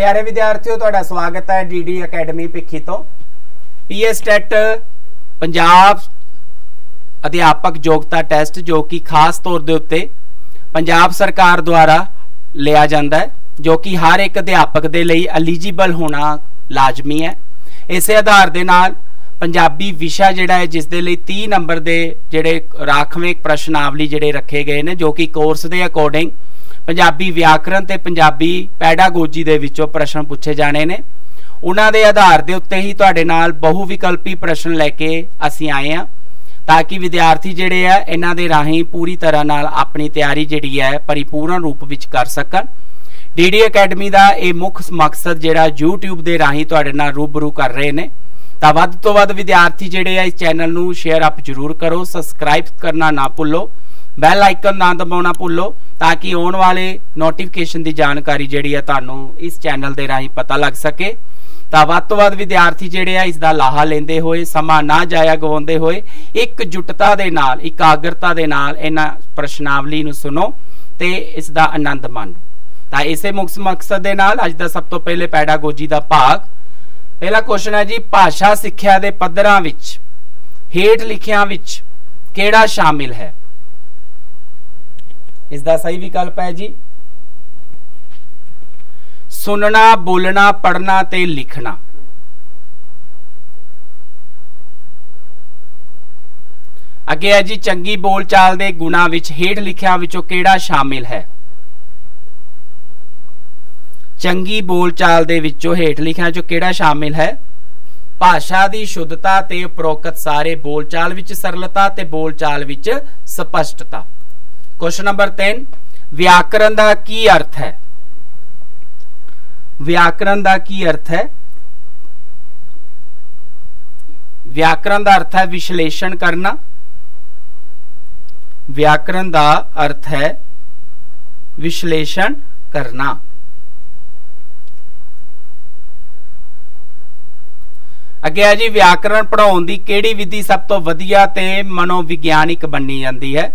ਪਿਆਰੇ ਵਿਦਿਆਰਥੀਓ, ਤੁਹਾਡਾ ਸਵਾਗਤ ਹੈ ਡੀਡੀ ਅਕੈਡਮੀ ਭਿੱਖੀ ਤੋਂ। ਪੀਐਸ ਟੈਟ, ਪੰਜਾਬ ਅਧਿਆਪਕ ਯੋਗਤਾ ਟੈਸਟ, ਜੋ ਕਿ ਖਾਸ ਤੌਰ ਦੇ ਉੱਤੇ ਪੰਜਾਬ ਸਰਕਾਰ ਦੁਆਰਾ ਲਿਆ ਜਾਂਦਾ ਹੈ, ਜੋ ਕਿ ਹਰ ਇੱਕ ਅਧਿਆਪਕ ਦੇ ਲਈ ਐਲੀਜੀਬਲ ਹੋਣਾ ਲਾਜ਼ਮੀ ਹੈ। ਇਸੇ ਆਧਾਰ ਦੇ ਨਾਲ ਪੰਜਾਬੀ ਵਿਸ਼ਾ ਜਿਹੜਾ ਹੈ ਜਿਸ ਦੇ ਲਈ 30 ਨੰਬਰ ਦੇ ਜਿਹੜੇ ਰਾਖਵੇਂ ਪ੍ਰਸ਼ਨਾਵਲੀ ਜਿਹੜੇ ਰੱਖੇ ਗਏ ਨੇ, ਜੋ ਕਿ ਕੋਰਸ ਦੇ ਅਕੋਰਡਿੰਗ ਪੰਜਾਬੀ ਵਿਆਕਰਣ ਤੇ ਪੰਜਾਬੀ ਪੈਡਾਗੋਜੀ ਦੇ ਵਿੱਚੋਂ ਪ੍ਰਸ਼ਨ ਪੁੱਛੇ ਜਾਣੇ ਨੇ। ਉਹਨਾਂ ਦੇ ਆਧਾਰ ਦੇ ਉੱਤੇ ਹੀ ਤੁਹਾਡੇ ਨਾਲ ਬਹੁ ਵਿਕਲਪੀ ਪ੍ਰਸ਼ਨ ਲੈ ਕੇ ਅਸੀਂ ਆਏ ਆ ਤਾਂ ਕਿ ਵਿਦਿਆਰਥੀ ਜਿਹੜੇ ਆ, ਇਹਨਾਂ ਦੇ ਰਾਹੀਂ ਪੂਰੀ ਤਰ੍ਹਾਂ ਨਾਲ ਆਪਣੀ ਤਿਆਰੀ ਜਿਹੜੀ ਹੈ, ਪਰਿਪੂਰਨ ਰੂਪ ਵਿੱਚ ਕਰ ਸਕਣ। ਡੀਡੀ ਅਕੈਡਮੀ ਦਾ ਇਹ ਮੁੱਖ ਮਕਸਦ ਜਿਹੜਾ YouTube ਦੇ ਰਾਹੀਂ ਤੁਹਾਡੇ ਨਾਲ ਰੂਬਰੂ ਕਰ ਰਹੇ ਨੇ। ਤਾਂ ਵੱਧ ਤੋਂ ਵੱਧ ਵਿਦਿਆਰਥੀ ਜਿਹੜੇ ਆ, ਇਸ ਚੈਨਲ ਨੂੰ ਸ਼ੇਅਰ ਅਪ ਜ਼ਰੂਰ ਕਰੋ, ਸਬਸਕ੍ਰਾਈਬ ਕਰਨਾ ਨਾ ਭੁੱਲੋ। ਬੈਲ ਆਈਕਨ ਨਾ ਦਬਾਉਣਾ ਭੁੱਲੋ ਤਾਂ ਕਿ ਆਉਣ ਵਾਲੇ ਨੋਟੀਫਿਕੇਸ਼ਨ ਦੀ ਜਾਣਕਾਰੀ ਜਿਹੜੀ ਹੈ ਤੁਹਾਨੂੰ ਇਸ ਚੈਨਲ ਦੇ ਰਾਹੀਂ ਪਤਾ ਲੱਗ ਸਕੇ। ਤਾਂ ਵੱਧ ਤੋਂ ਵੱਧ ਵਿਦਿਆਰਥੀ ਜਿਹੜੇ ਆ ਇਸ ਦਾ ਲਾਹਾ ਲੈਂਦੇ ਹੋਏ, ਸਮਾਂ ਨਾ ਜਾਇਆ ਗਵਾਉਂਦੇ ਹੋਏ, ਇੱਕ ਜੁਟਤਾ ਦੇ ਨਾਲ, ਇਕਾਗਰਤਾ ਦੇ ਨਾਲ ਇਹਨਾਂ ਪ੍ਰਸ਼ਨਾਵਲੀ ਨੂੰ ਸੁਣੋ ਤੇ ਇਸ ਦਾ ਆਨੰਦ ਮਾਣੋ। ਤਾਂ ਇਸੇ ਮੁੱਖ ਮਕਸਦ ਦੇ ਨਾਲ ਅੱਜ ਦਾ ਸਭ ਤੋਂ ਪਹਿਲੇ ਪੈਡਾਗੋਜੀ ਦਾ ਭਾਗ। ਪਹਿਲਾ ਕੁਐਸਚਨ ਹੈ ਜੀ, ਭਾਸ਼ਾ ਸਿੱਖਿਆ ਦੇ ਪੱਧਰਾਂ ਵਿੱਚ, ਹੇਠ ਲਿਖਿਆਂ ਵਿੱਚ ਕਿਹੜਾ ਸ਼ਾਮਿਲ ਹੈ? ਇਸ ਦਾ ਸਹੀ ਵਿਕਲਪ ਹੈ ਜੀ। ਸੁਣਨਾ, ਬੋਲਣਾ ਪੜਨਾ ਤੇ ਲਿਖਣਾ। ਅੱਗੇ ਹੈ ਜੀ, ਚੰਗੀ ਬੋਲਚਾਲ ਦੇ ਗੁਣਾ ਵਿੱਚ, ਹੇਠ ਲਿਖਿਆ ਵਿੱਚੋਂ ਕਿਹੜਾ ਸ਼ਾਮਿਲ ਹੈ? ਚੰਗੀ ਬੋਲਚਾਲ ਦੇ ਵਿੱਚੋਂ, ਹੇਠ ਲਿਖਿਆ ਚੋਂ ਕਿਹੜਾ ਸ਼ਾਮਿਲ ਹੈ? ਭਾਸ਼ਾ ਦੀ ਸ਼ੁੱਧਤਾ ਤੇ ਉਪਰੋਕਤ ਸਾਰੇ ਬੋਲਚਾਲ ਵਿੱਚ ਸਰਲਤਾ ਤੇ ਬੋਲਚਾਲ ਵਿੱਚ ਸਪਸ਼ਟਤਾ। ਕੁਐਸਚਨ ਨੰਬਰ 3 ਵਿਆਕਰਨ ਦਾ ਕੀ ਅਰਥ ਹੈ ਵਿਆਕਰਨ ਦਾ ਕੀ ਅਰਥ ਹੈ ਵਿਆਕਰਨ ਦਾ ਅਰਥ ਹੈ ਵਿਸ਼ਲੇਸ਼ਣ ਕਰਨਾ ਵਿਆਕਰਨ ਦਾ ਅਰਥ ਹੈ ਵਿਸ਼ਲੇਸ਼ਣ ਕਰਨਾ ਅੱਗੇ ਆ ਜੀ ਵਿਆਕਰਣ ਪੜਾਉਣ ਦੀ ਕਿਹੜੀ ਵਿਧੀ ਸਭ ਤੋਂ ਵਧੀਆ ਤੇ ਮਨੋਵਿਗਿਆਨਿਕ ਮੰਨੀ ਜਾਂਦੀ ਹੈ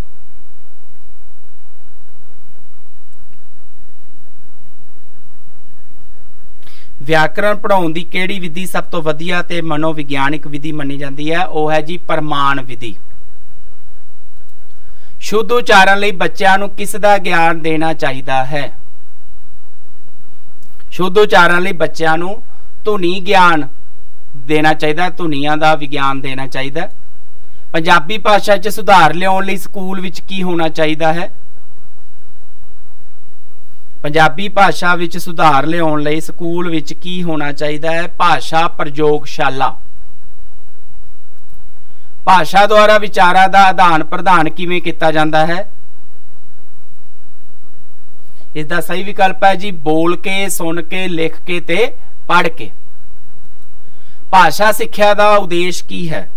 ਵਿਆਕਰਣ ਪੜਾਉਣ ਦੀ ਕਿਹੜੀ ਵਿਧੀ ਸਭ ਤੋਂ ਵਧੀਆ ਤੇ ਮਨੋਵਿਗਿਆਨਿਕ ਵਿਧੀ ਮੰਨੀ ਜਾਂਦੀ ਹੈ? ਉਹ ਹੈ ਜੀ ਪ੍ਰਮਾਣ ਵਿਧੀ। ਸ਼ੁੱਧ ਉਚਾਰਨ ਲਈ ਬੱਚਿਆਂ ਨੂੰ ਕਿਸ ਦਾ ਗਿਆਨ ਦੇਣਾ ਚਾਹੀਦਾ ਹੈ? ਸ਼ੁੱਧ ਉਚਾਰਨ ਲਈ ਬੱਚਿਆਂ ਨੂੰ ਧੁਨੀ ਗਿਆਨ ਦੇਣਾ ਚਾਹੀਦਾ, ਧੁਨੀਆਂ ਦਾ ਵਿਗਿਆਨ ਦੇਣਾ ਚਾਹੀਦਾ। ਪੰਜਾਬੀ ਭਾਸ਼ਾ 'ਚ ਸੁਧਾਰ ਲਿਆਉਣ ਲਈ ਸਕੂਲ ਵਿੱਚ ਕੀ ਹੋਣਾ ਚਾਹੀਦਾ ਹੈ? ਪੰਜਾਬੀ ਭਾਸ਼ਾ ਵਿੱਚ ਸੁਧਾਰ ਲਿਆਉਣ ਲਈ ਸਕੂਲ ਵਿੱਚ ਕੀ ਹੋਣਾ ਚਾਹੀਦਾ ਹੈ? ਭਾਸ਼ਾ ਪ੍ਰਯੋਗਸ਼ਾਲਾ। ਭਾਸ਼ਾ ਦੁਆਰਾ ਵਿਚਾਰਾਂ ਦਾ ਆਦਾਨ ਪ੍ਰਦਾਨ ਕਿਵੇਂ ਕੀਤਾ ਜਾਂਦਾ ਹੈ? ਇਸ ਦਾ ਸਹੀ ਵਿਕਲਪ ਹੈ ਜੀ, ਬੋਲ ਕੇ, ਸੁਣ ਕੇ, ਲਿਖ ਕੇ ਤੇ ਪੜ੍ਹ ਕੇ। ਭਾਸ਼ਾ ਸਿੱਖਿਆ ਦਾ ਉਦੇਸ਼ ਕੀ ਹੈ?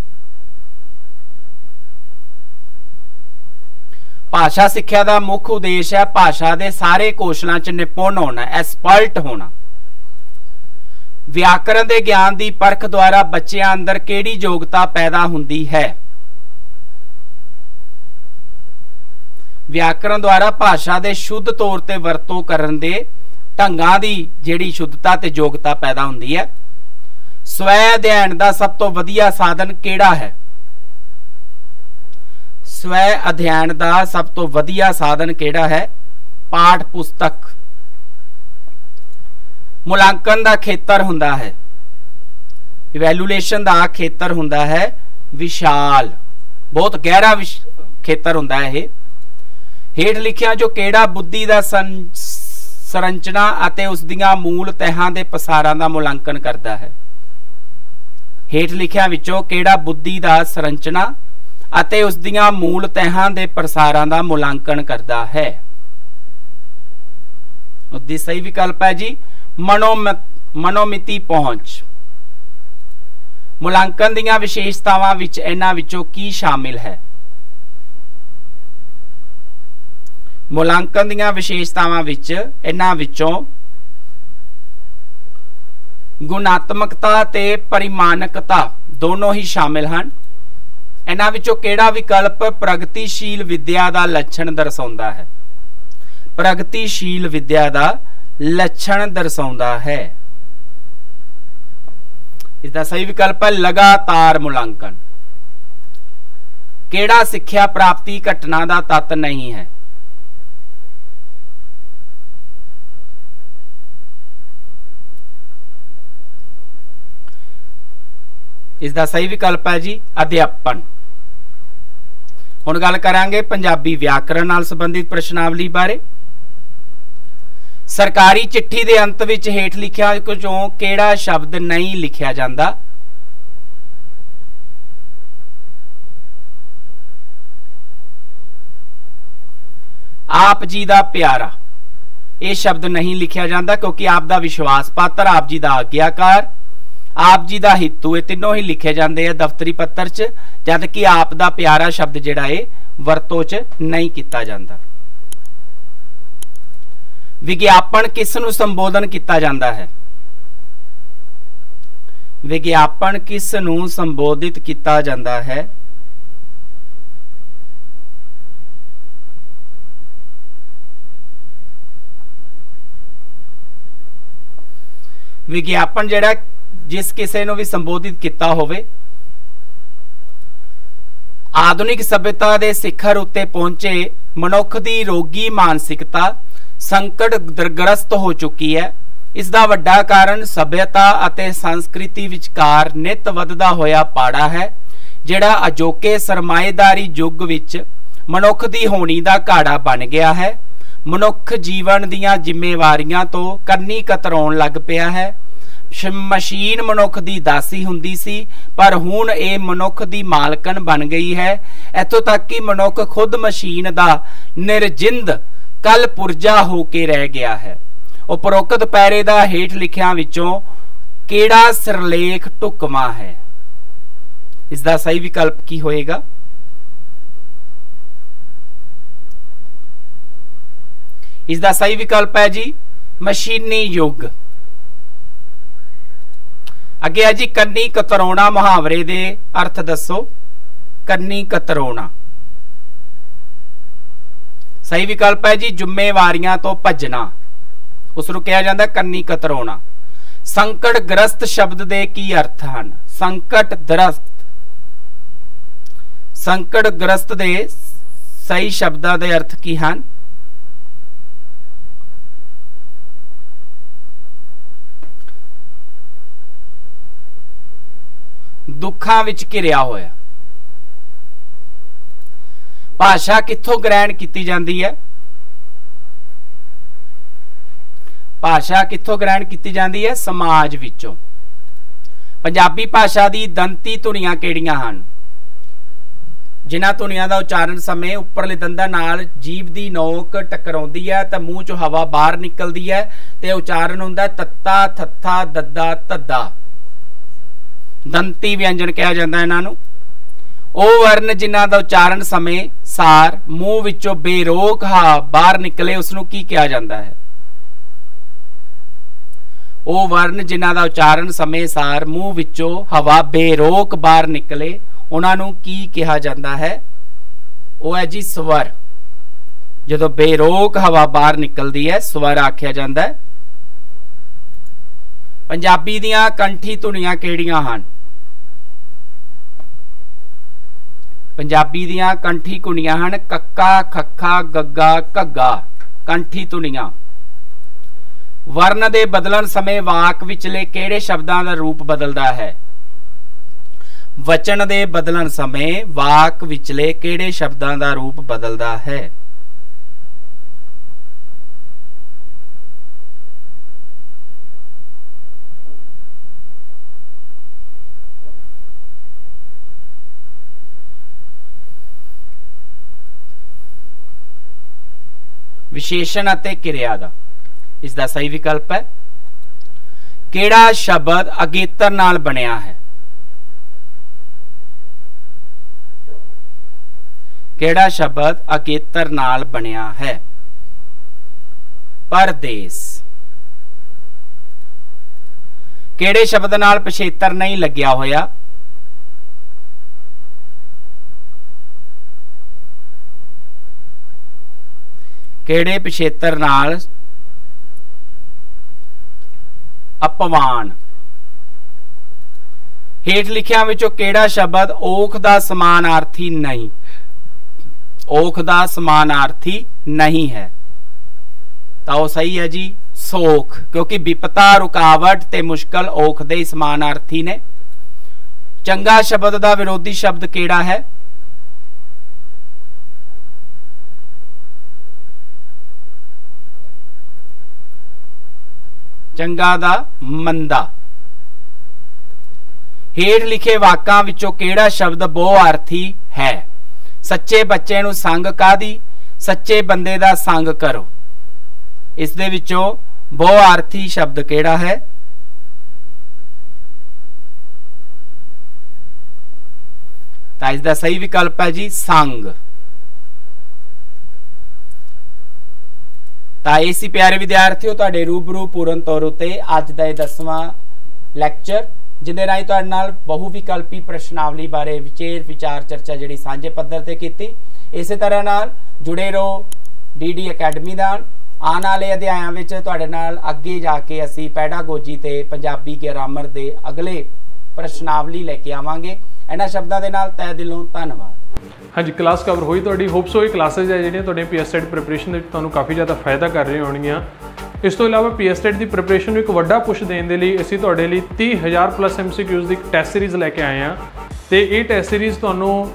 ਭਾਸ਼ਾ ਸਿੱਖਿਆ ਦਾ ਮੁੱਖ ਉਦੇਸ਼ ਹੈ ਭਾਸ਼ਾ ਦੇ ਸਾਰੇ ਕੌਸ਼ਲਾਂ 'ਚ ਨਿਪੁੰਨ ਹੋਣਾ ਐਕਸਪਰਟ ਹੋਣਾ। ਵਿਆਕਰਣ ਦੇ ਗਿਆਨ ਦੀ ਪਰਖ ਦੁਆਰਾ ਬੱਚਿਆਂ ਅੰਦਰ ਕਿਹੜੀ ਯੋਗਤਾ ਪੈਦਾ ਹੁੰਦੀ ਹੈ? ਵਿਆਕਰਣ ਦੁਆਰਾ ਭਾਸ਼ਾ ਦੇ ਸ਼ੁੱਧ ਤੌਰ ਤੇ ਵਰਤੋਂ ਕਰਨ ਦੇ ਢੰਗਾਂ ਦੀ ਜਿਹੜੀ ਸ਼ੁੱਧਤਾ ਤੇ ਯੋਗਤਾ ਪੈਦਾ ਹੁੰਦੀ ਹੈ। ਸਵੈ ਅਧਿਐਨ ਦਾ ਸਭ ਤੋਂ ਵਧੀਆ ਸਾਧਨ ਕਿਹੜਾ ਹੈ? ਸਵੈ ਅਧਿਐਨ ਦਾ ਸਭ ਤੋਂ ਵਧੀਆ ਸਾਧਨ ਕਿਹੜਾ ਹੈ? ਪਾਠ ਪੁਸਤਕ। ਮੁਲਾਂਕਣ ਦਾ ਖੇਤਰ ਹੁੰਦਾ ਹੈ। ਇਵੈਲੂਏਸ਼ਨ ਦਾ ਖੇਤਰ ਹੁੰਦਾ ਹੈ। ਵਿਸ਼ਾਲ। ਬਹੁਤ ਗਹਿਰਾ ਖੇਤਰ ਹੁੰਦਾ ਹੈ ਇਹ। ਹੇਠ ਲਿਖਿਆ ਜੋ ਕਿਹੜਾ ਬੁੱਧੀ ਦਾ ਸੰਰਚਨਾ ਅਤੇ ਉਸ ਦੀਆਂ ਮੂਲ ਤਹਾਂ ਦੇ ਪਸਾਰਾਂ ਦਾ ਮੁਲਾਂਕਣ ਕਰਦਾ ਹੈ। ਹੇਠ ਲਿਖਿਆ ਵਿੱਚੋਂ ਕਿਹੜਾ ਬੁੱਧੀ ਦਾ ਸੰਰਚਨਾ ਅਤੇ ਉਸ ਦੀਆਂ ਮੂਲ ਤਹਾਂ ਦੇ ਪ੍ਰਸਾਰਾਂ ਦਾ ਮੁਲਾਂਕਣ ਕਰਦਾ ਹੈ। ਉਦੀ ਸਹੀ ਵਿਕਲਪ ਹੈ ਜੀ ਮਨੋਮਿਤੀ ਪਹੁੰਚ। ਮੁਲਾਂਕਣ ਦੀਆਂ ਵਿਸ਼ੇਸ਼ਤਾਵਾਂ ਵਿੱਚ ਇਹਨਾਂ ਵਿੱਚੋਂ ਕੀ ਸ਼ਾਮਿਲ ਹੈ? ਮੁਲਾਂਕਣ ਦੀਆਂ ਵਿਸ਼ੇਸ਼ਤਾਵਾਂ ਵਿੱਚ ਇਹਨਾਂ ਵਿੱਚੋਂ ਗੁਣਾਤਮਕਤਾ ਤੇ ਪਰਿਮਾਣਕਤਾ ਦੋਨੋਂ ਹੀ ਸ਼ਾਮਿਲ ਹਨ। ਇਹਨਾਂ ਵਿੱਚੋਂ ਕਿਹੜਾ ਵਿਕਲਪ ਪ੍ਰਗਤੀਸ਼ੀਲ ਵਿਦਿਆ ਦਾ ਲੱਛਣ ਦਰਸਾਉਂਦਾ ਹੈ? ਪ੍ਰਗਤੀਸ਼ੀਲ ਵਿਦਿਆ ਦਾ ਲੱਛਣ ਦਰਸਾਉਂਦਾ ਹੈ। ਇਸ ਦਾ ਸਹੀ ਵਿਕਲਪ ਹੈ ਲਗਾਤਾਰ ਮੁਲਾਂਕਣ। ਕਿਹੜਾ ਸਿੱਖਿਆ ਪ੍ਰਾਪਤੀ ਘਟਨਾ ਦਾ ਤੱਤ ਨਹੀਂ ਹੈ? ਇਸ ਦਾ ਸਹੀ ਵਿਕਲਪ ਹੈ ਜੀ ਅਧਿਆਪਨ। ਹੁਣ ਗੱਲ ਕਰਾਂਗੇ ਪੰਜਾਬੀ ਵਿਆਕਰਣ ਨਾਲ ਸੰਬੰਧਿਤ ਪ੍ਰਸ਼ਨਾਵਲੀ ਬਾਰੇ। ਸਰਕਾਰੀ ਚਿੱਠੀ ਦੇ ਅੰਤ ਵਿੱਚ ਹੇਠ ਲਿਖਿਆ ਕੁਝੋਂ ਕਿਹੜਾ ਸ਼ਬਦ ਨਹੀਂ ਲਿਖਿਆ ਜਾਂਦਾ? ਆਪ ਜੀ ਦਾ ਪਿਆਰਾ। ਇਹ ਸ਼ਬਦ ਨਹੀਂ ਲਿਖਿਆ ਜਾਂਦਾ ਕਿਉਂਕਿ ਆਪ ਦਾ ਵਿਸ਼ਵਾਸ ਪਾਤਰ, ਆਪ ਜੀ ਦਾ ਆਗਿਆਕਾਰ। ਆਪ ਜੀ ਦਾ ਹਿੱਤੂ ਇਹ ਤਿੰਨੋਂ ਹੀ ਲਿਖੇ ਜਾਂਦੇ ਆ ਦਫ਼ਤਰੀ ਪੱਤਰ 'ਚ, ਜਦ ਕਿ ਆਪ ਦਾ ਪਿਆਰਾ ਸ਼ਬਦ ਜਿਹੜਾ ਏ, ਵਰਤੋਂ 'ਚ ਨਹੀਂ ਕੀਤਾ ਜਾਂਦਾ। ਵਿਗਿਆਪਨ ਕਿਸ ਨੂੰ ਸੰਬੋਧਨ ਕੀਤਾ ਜਾਂਦਾ ਹੈ? ਵਿਗਿਆਪਨ ਕਿਸ ਨੂੰ ਸੰਬੋਧਿਤ ਕੀਤਾ ਜਾਂਦਾ ਹੈ? ਵਿਗਿਆਪਨ ਜਿਹੜਾ ਜਿਸ ਕਿਸੇ ਨੂੰ ਵੀ ਸੰਬੋਧਿਤ ਕੀਤਾ ਹੋਵੇ, ਆਧੁਨਿਕ ਸਭਿਅਤਾ ਦੇ ਸਿਖਰ ਉੱਤੇ ਪਹੁੰਚੇ ਮਨੁੱਖ ਦੀ ਰੋਗੀ ਮਾਨਸਿਕਤਾ ਸੰਕਟ ਦਰਗਰਸਤ ਹੋ ਚੁੱਕੀ ਹੈ। ਇਸ ਦਾ ਵੱਡਾ ਕਾਰਨ ਸਭਿਅਤਾ ਅਤੇ ਸੰਸਕ੍ਰਿਤੀ ਵਿਚਕਾਰ ਨਿਤ ਵੱਧਦਾ ਹੋਇਆ ਪਾੜਾ ਹੈ, ਜਿਹੜਾ ਅਜੋਕੇ ਸਰਮਾਏਦਾਰੀ ਯੁੱਗ ਵਿੱਚ ਮਨੁੱਖ ਦੀ ਹੋਣੀ ਦਾ ਘਾੜਾ ਬਣ ਗਿਆ ਹੈ। ਮਨੁੱਖ ਜੀਵਨ ਦੀਆਂ ਜ਼ਿੰਮੇਵਾਰੀਆਂ ਤੋਂ ਕੰਨੀ ਕਤਰਾਉਣ ਲੱਗ ਪਿਆ ਹੈ। ਮਸ਼ੀਨ ਮਨੁੱਖ ਦੀ ਦਾਸੀ ਹੁੰਦੀ ਸੀ, ਪਰ ਹੁਣ ਇਹ ਮਨੁੱਖ ਦੀ ਮਾਲਕਨ ਬਣ ਗਈ ਹੈ। ਇੱਥੋਂ ਤੱਕ ਕਿ ਮਨੁੱਖ ਖੁਦ ਮਸ਼ੀਨ ਦਾ ਨਿਰਜਿੰਦ ਕਲ ਪੁਰਜਾ ਹੋ ਕੇ ਰਹਿ ਗਿਆ ਹੈ। ਉਪਰੋਕਤ ਪੈਰੇ ਦਾ ਹੇਠ ਲਿਖਿਆਂ ਵਿੱਚੋਂ ਕਿਹੜਾ ਸਿਰਲੇਖ ਟੁਕਮਾ ਹੈ? ਇਸ ਦਾ ਸਹੀ ਵਿਕਲਪ ਕੀ ਹੋਏਗਾ? ਇਸ ਦਾ ਸਹੀ ਵਿਕਲਪ ਹੈ ਜੀ, ਮਸ਼ੀਨੀ ਯੁੱਗ। ਅੱਗੇ ਆ ਜੀ, ਕੰਨੀ ਕਤਰਾਉਣਾ ਮੁਹਾਵਰੇ ਦੇ ਅਰਥ ਦੱਸੋ। ਕੰਨੀ ਕਤਰਾਉਣਾ ਸਹੀ ਵਿਕਲਪ ਹੈ ਜੀ ਜ਼ਿੰਮੇਵਾਰੀਆਂ ਤੋਂ ਭੱਜਣਾ। ਉਸ ਨੂੰ ਕਿਹਾ ਜਾਂਦਾ ਕੰਨੀ ਕਤਰਾਉਣਾ ਸੰਕਟ ਗ੍ਰਸਤ ਸ਼ਬਦ ਦੇ ਕੀ ਅਰਥ ਹਨ? ਸੰਕਟ ਦਰਸਤ। ਸੰਕਟ ਗ੍ਰਸਤ ਦੇ ਸਹੀ ਸ਼ਬਦਾਂ ਦੇ ਅਰਥ ਕੀ ਹਨ? ਦੁੱਖਾਂ ਵਿੱਚ ਘਿਰਿਆ ਹੋਇਆ। ਭਾਸ਼ਾ ਕਿੱਥੋਂ ਗ੍ਰਹਿਣ ਕੀਤੀ ਜਾਂਦੀ ਹੈ? ਭਾਸ਼ਾ ਕਿੱਥੋਂ ਗ੍ਰਹਿਣ ਕੀਤੀ ਜਾਂਦੀ ਹੈ? ਸਮਾਜ ਵਿੱਚੋਂ। ਪੰਜਾਬੀ ਭਾਸ਼ਾ ਦੀ ਦੰਤੀ ਧੁਨੀਆਂ ਕਿਹੜੀਆਂ ਹਨ? ਜਿਨ੍ਹਾਂ ਧੁਨੀਆਂ ਦਾ ਉਚਾਰਨ ਸਮੇਂ ਉੱਪਰਲੇ ਦੰਦਾਂ ਨਾਲ ਜੀਭ ਦੀ ਨੋਕ ਟਕਰਾਉਂਦੀ ਹੈ ਤਾਂ ਮੂੰਹ ਚੋਂ ਹਵਾ ਬਾਹਰ ਨਿਕਲਦੀ ਹੈ ਤੇ ਉਚਾਰਨ ਹੁੰਦਾ ਤੱਤਾ, ਥੱਥਾ, ਦੱਦਾ, ਧੱਦਾ। ਦੰਤੀ ਵਿਅੰਜਨ ਕਿਹਾ ਜਾਂਦਾ ਇਹਨਾਂ ਨੂੰ। ਉਹ ਵਰਨ ਜਿਨ੍ਹਾਂ ਦਾ ਉਚਾਰਨ ਸਮੇਂ ਸਾਰ ਮੂੰਹ ਵਿੱਚੋਂ ਬੇਰੋਕ ਹਾ ਬਾਹਰ ਨਿਕਲੇ ਉਸ ਨੂੰ ਕੀ ਕਿਹਾ ਜਾਂਦਾ ਹੈ? ਉਹ ਵਰਨ ਜਿਨ੍ਹਾਂ ਦਾ ਉਚਾਰਨ ਸਮੇਂ ਸਾਰ ਮੂੰਹ ਵਿੱਚੋਂ ਹਵਾ ਬੇਰੋਕ ਬਾਹਰ ਨਿਕਲੇ ਉਹਨਾਂ ਨੂੰ ਕੀ ਕਿਹਾ ਜਾਂਦਾ ਹੈ? ਉਹ ਹੈ ਜੀ ਸਵਰ। ਜਦੋਂ ਬੇਰੋਕ ਹਵਾ ਬਾਹਰ ਨਿਕਲਦੀ ਹੈ, ਸਵਰ ਆਖਿਆ ਜਾਂਦਾ ਹੈ। ਪੰਜਾਬੀ ਦੀਆਂ ਕੰਠੀ ਧੁਨੀਆਂ ਕਿਹੜੀਆਂ ਹਨ? ਪੰਜਾਬੀ ਦੀਆਂ ਕੰਠੀ ਕੁਣੀਆਂ ਹਨ ਕੱਕਾ, ਖੱਖਾ, ਗੱਗਾ, ਘੱਗਾ, ਕੰਠੀ ਧੁਨੀਆਂ। ਵਰਨ ਦੇ ਬਦਲਣ ਸਮੇਂ ਵਾਕ ਵਿਚਲੇ ਕਿਹੜੇ ਸ਼ਬਦਾਂ ਦਾ ਰੂਪ ਬਦਲਦਾ ਹੈ? ਵਚਨ ਦੇ ਬਦਲਣ ਸਮੇਂ ਵਾਕ ਵਿਚਲੇ ਕਿਹੜੇ ਸ਼ਬਦਾਂ ਦਾ ਰੂਪ ਬਦਲਦਾ ਹੈ? ਵਿਸ਼ੇਸ਼ਣ ਅਤੇ ਕਿਰਿਆ ਦਾ। ਇਸ ਦਾ ਸਹੀ ਵਿਕਲਪ ਹੈ। ਕਿਹੜਾ ਸ਼ਬਦ ਅਗੇਤਰ ਨਾਲ ਬਣਿਆ ਹੈ? ਕਿਹੜਾ ਸ਼ਬਦ ਅਗੇਤਰ ਨਾਲ ਬਣਿਆ ਹੈ? ਪਰਦੇਸ। ਕਿਹੜੇ ਸ਼ਬਦ ਨਾਲ ਪਿਛੇਤਰ ਨਹੀਂ ਲੱਗਿਆ ਹੋਇਆ? ਕਿਹੜੇ ਪਿਛੇਤਰ ਨਾਲ ਅਪਵਾਨ ਹੇਠ ਲਿਖਿਆਂ ਵਿੱਚੋਂ ਕਿਹੜਾ ਸ਼ਬਦ ਔਖ ਦਾ ਸਮਾਨਾਰਥੀ ਨਹੀਂ? ਔਖ ਦਾ ਸਮਾਨਾਰਥੀ ਨਹੀਂ ਹੈ। ਤਾਂ ਉਹ ਸਹੀ ਹੈ ਜੀ, ਸੋਖ, ਕਿਉਂਕਿ ਵਿਪਤਾ, ਰੁਕਾਵਟ ਤੇ ਮੁਸ਼ਕਲ ਔਖ ਦੇ ਸਮਾਨਾਰਥੀ ਨੇ। ਚੰਗਾ ਸ਼ਬਦ ਦਾ ਵਿਰੋਧੀ ਸ਼ਬਦ ਕਿਹੜਾ ਹੈ? ਚੰਗਾ ਦਾ ਮੰਦਾ। ਹੇਠ ਲਿਖੇ ਵਾਕਾਂ ਵਿੱਚੋਂ ਕਿਹੜਾ ਸ਼ਬਦ ਬਹੁ ਅਰਥੀ ਹੈ? ਸੱਚੇ ਬੱਚੇ ਨੂੰ ਸੰਗ ਕਾਦੀ ਸੱਚੇ ਬੰਦੇ ਦਾ ਸੰਗ ਕਰੋ। ਇਸ ਦੇ ਵਿੱਚੋਂ ਬਹੁ ਅਰਥੀ ਸ਼ਬਦ ਕਿਹੜਾ ਹੈ? ਤਾਂ ਇਸ ਦਾ ਸਹੀ ਵਿਕਲਪ ਹੈ ਜੀ, ਸੰਗ। ਤਾਂ ਇਹ ਸੀ ਪਿਆਰੇ ਵਿਦਿਆਰਥੀਓ, ਤੁਹਾਡੇ ਰੂਬਰੂ ਪੂਰਨ ਤੌਰ ਉਤੇ ਅੱਜ ਦਾ ਇਹ 10ਵਾਂ ਲੈਕਚਰ, ਜਿਹਦੇ ਰਾਹੀਂ ਤੁਹਾਡੇ ਨਾਲ ਬਹੁ ਵਿਕਲਪੀ ਪ੍ਰਸ਼ਨਾਵਲੀ ਬਾਰੇ ਵਿਚੇਰ ਵਿਚਾਰ ਚਰਚਾ ਜਿਹੜੀ ਸਾਂਝੇ ਪੱਧਰ ਤੇ ਕੀਤੀ। ਇਸੇ ਤਰ੍ਹਾਂ ਨਾਲ ਜੁੜੇ ਰਹੋ ਡੀਡੀ ਅਕੈਡਮੀ ਨਾਲ। ਆਉਣ ਵਾਲੇ ਅਧਿਆਇਆਂ ਵਿੱਚ ਤੁਹਾਡੇ ਨਾਲ ਅੱਗੇ ਜਾ ਕੇ ਅਸੀਂ ਪੈਡਾਗੋਜੀ ਤੇ ਪੰਜਾਬੀ ਗ੍ਰਾਮਰ ਦੇ ਅਗਲੇ ਪ੍ਰਸ਼ਨਾਵਲੀ ਲੈ ਕੇ ਆਵਾਂਗੇ। ਇਹਨਾਂ ਸ਼ਬਦਾਂ ਦੇ ਨਾਲ ਤਹਿ ਦਿਲੋਂ ਧੰਨਵਾਦ। ਹਾਂਜੀ ਕਲਾਸ ਕਵਰ ਹੋਈ ਤੁਹਾਡੀ। ਹੋਪਸ ਹੋਈ ਕਲਾਸਿਸ ਹੈ ਜਿਹੜੀਆਂ ਤੁਹਾਡੇ ਪੀਐਸਟੈਟ ਪ੍ਰੈਪਰੇਸ਼ਨ ਦੇ ਵਿੱਚ ਤੁਹਾਨੂੰ ਕਾਫੀ ਜ਼ਿਆਦਾ ਫਾਇਦਾ ਕਰ ਰਹੀਆਂ ਹੋਣਗੀਆਂ। ਇਸ ਤੋਂ ਇਲਾਵਾ ਪੀਐਸਟੈਟ ਦੀ ਪ੍ਰੈਪਰੇਸ਼ਨ ਨੂੰ ਇੱਕ ਵੱਡਾ ਪੁਸ਼ ਦੇਣ ਦੇ ਲਈ ਅਸੀਂ ਤੁਹਾਡੇ ਲਈ 30000 ਪਲੱਸ ਐਮਸੀਕਿਊਜ਼ ਦੀ ਟੈਸਟ ਸੀਰੀਜ਼ ਲੈ ਕੇ ਆਏ ਹਾਂ। ਤੇ ਇਹ ਟੈਸਟ ਸੀਰੀਜ਼ ਤੁਹਾਨੂੰ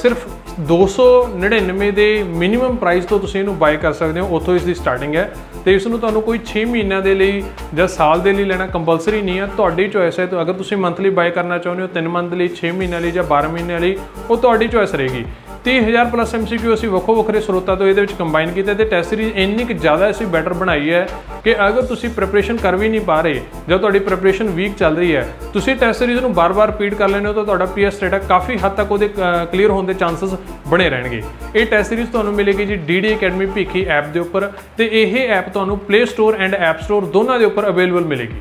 ਸਿਰਫ 299 ਦੇ ਮਿਨੀਮਮ ਪ੍ਰਾਈਸ ਤੋਂ ਤੁਸੀਂ ਇਹਨੂੰ ਬਾਈ ਕਰ ਸਕਦੇ ਹੋ। ਉੱਥੋਂ ਇਸ ਦੀ ਸਟਾਰਟਿੰਗ ਹੈ। ਤੇ ਇਸ ਨੂੰ ਤੁਹਾਨੂੰ ਕੋਈ 6 ਮਹੀਨਿਆਂ ਦੇ ਲਈ ਜਾਂ ਸਾਲ ਦੇ ਲਈ ਲੈਣਾ ਕੰਪਲਸਰੀ ਨਹੀਂ ਹੈ ਤੁਹਾਡੀ ਚੋਇਸ ਹੈ ਤਾਂ ਅਗਰ ਤੁਸੀਂ ਮੰਥਲੀ ਬਾਏ ਕਰਨਾ ਚਾਹੁੰਦੇ ਹੋ 3 ਮੰਥ ਲਈ 6 ਮਹੀਨਿਆਂ ਲਈ ਜਾਂ 12 ਮਹੀਨਿਆਂ ਲਈ, ਉਹ ਤੁਹਾਡੀ ਚੋਇਸ ਰਹੇਗੀ। 30000 ਪਲੱਸ ਐਮਸੀਕਿਊ ਅਸੀਂ ਵੱਖੋ ਵੱਖਰੇ ਸਰੋਤਾਂ ਤੋਂ ਇਹਦੇ ਵਿੱਚ ਕੰਬਾਈਨ ਕੀਤਾ ਤੇ ਟੈਸਟ ਸੀਰੀਜ਼ ਇੰਨੀ ਕਿ ਜ਼ਿਆਦਾ ਅਸੀਂ ਬੈਟਰ ਬਣਾਈ ਹੈ ਕਿ ਅਗਰ ਤੁਸੀਂ ਪ੍ਰੈਪਰੇਸ਼ਨ ਕਰ ਵੀ ਨਹੀਂ ਪਾ ਰਹੇ, ਜਾਂ ਤੁਹਾਡੀ ਪ੍ਰੈਪਰੇਸ਼ਨ ਵੀਕ ਚੱਲ ਰਹੀ ਹੈ, ਤੁਸੀਂ ਟੈਸਟ ਸੀਰੀਜ਼ ਨੂੰ ਬਾਰ-ਬਾਰ ਰਿਪੀਟ ਕਰ ਲੈਂਦੇ ਹੋ ਤਾਂ ਤੁਹਾਡਾ ਪੀਐਸ ਸਟੇਟਾ ਕਾਫੀ ਹੱਦ ਤੱਕ ਉਹਦੇ ਕਲੀਅਰ ਹੋਣ ਦੇ ਚਾਂਸਸ ਬਣੇ ਰਹਿਣਗੇ। ਇਹ ਟੈਸਟ ਸੀਰੀਜ਼ ਤੁਹਾਨੂੰ ਮਿਲੇਗੀ ਜੀ ਡੀਡੀ ਅਕੈਡਮੀ ਭੀਖੀ ਐਪ ਦੇ ਉੱਪਰ ਤੇ ਇਹ ਐਪ ਤੁਹਾਨੂੰ Play Store and App Store ਦੋਨਾਂ ਦੇ ਉੱਪਰ ਅਵੇਲੇਬਲ ਮਿਲੇਗੀ।